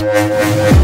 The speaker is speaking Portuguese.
Música